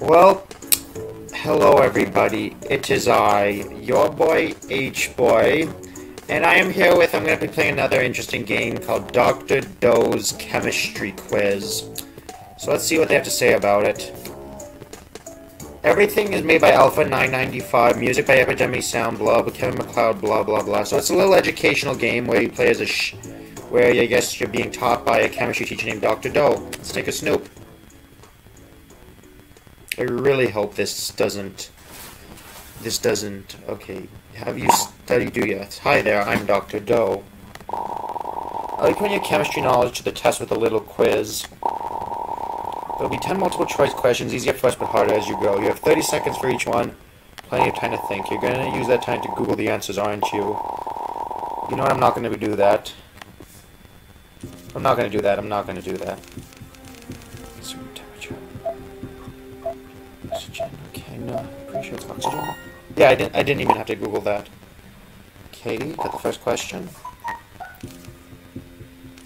Well, hello everybody. It is I, your boy H-Boy, and I am here with, I'm going to be playing another interesting game called Dr. Doe's Chemistry Quiz. So let's see what they have to say about it. Everything is made by Alpha 995, music by Epidemic Sound, blah, Kevin MacLeod, blah, blah, blah. So it's a little educational game where you play as a sh where I guess you're being taught by a chemistry teacher named Dr. Doe. Let's take a snoop. I really hope this doesn't... This doesn't... Okay. Have you studied do yet? Hi there, I'm Dr. Doe. I like putting your chemistry knowledge to the test with a little quiz. There'll be 10 multiple choice questions, easy at first but harder as you go. You have 30 seconds for each one. Plenty of time to think. You're going to use that time to Google the answers, aren't you? You know what? I'm not going to do that. I'm not going to do that. I'm not going to do that. Oxygen. Okay, no, pretty sure it's oxygen. Yeah, I didn't. I didn't even have to Google that. Katie, got the first question.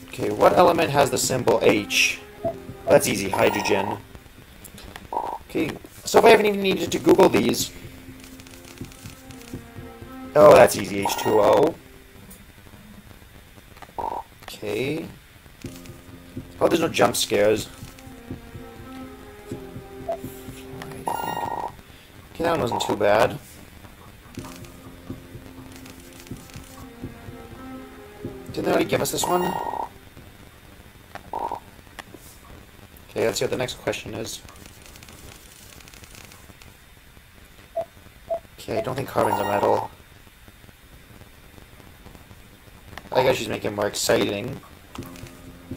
Okay, what element has the symbol H? That's easy. Hydrogen. Okay, so if I haven't even needed to Google these. Oh, that's easy. H2O. Okay. Oh, there's no jump scares. Okay, that wasn't too bad. Didn't they already give us this one? Okay, let's see what the next question is. Okay, I don't think carbon's a metal. I guess she's making it more exciting.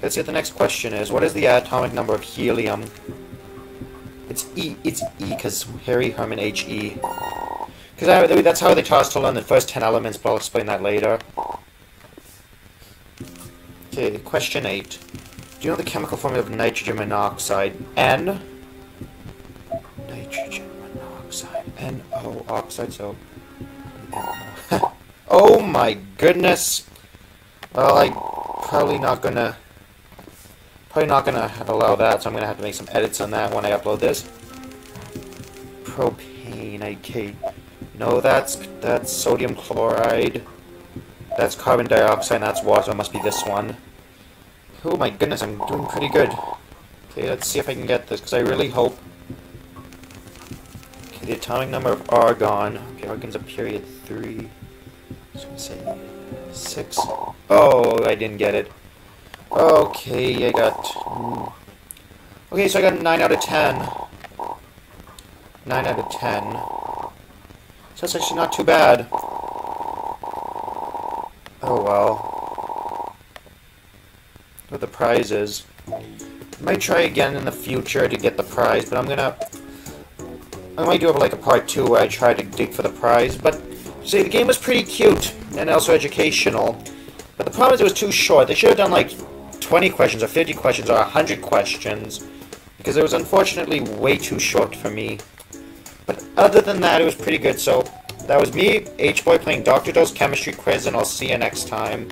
Let's see what the next question is. What is the atomic number of helium? E. It's E because Harry Herman H E. Because that's how they taught us to learn the first ten elements, but I'll explain that later. Okay, question eight. Do you know the chemical formula of nitrogen monoxide? N. Nitrogen monoxide. NO oxide. So. oh my goodness. Well, I'm probably not gonna Probably not going to allow that, so I'm going to have to make some edits on that when I upload this. Propane, okay. No, that's, that's sodium chloride. That's carbon dioxide, and that's water, it must be this one. Oh my goodness, I'm doing pretty good. Okay, let's see if I can get this, because I really hope... Okay, the atomic number of argon. Okay, argon's a period 3. So I'm say 6. Oh, I didn't get it. Okay, I got... Okay, so I got 9 out of 10. 9 out of 10. So that's actually not too bad. Oh well. What the prize is. I might try again in the future to get the prize, but I'm gonna... I might do have like a part 2 where I try to dig for the prize, but... See, the game was pretty cute, and also educational. But the problem is it was too short. They should have done like 20 questions or 50 questions or 100 questions because it was unfortunately way too short for me. But other than that, it was pretty good. So that was me, H-Boy, playing Dr. Doe's Chemistry Quiz, and I'll see you next time.